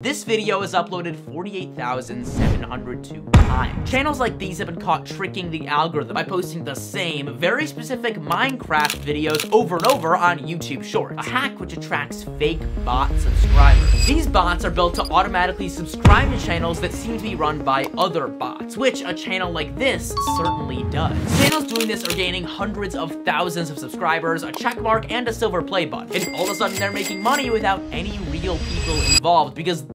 This video is uploaded 48,702 times. Channels like these have been caught tricking the algorithm by posting the same, very specific Minecraft videos over and over on YouTube Shorts, a hack which attracts fake bot subscribers. These bots are built to automatically subscribe to channels that seem to be run by other bots, which a channel like this certainly does. Channels doing this are gaining hundreds of thousands of subscribers, a checkmark, and a silver play button, and all of a sudden they're making money without any real people involved because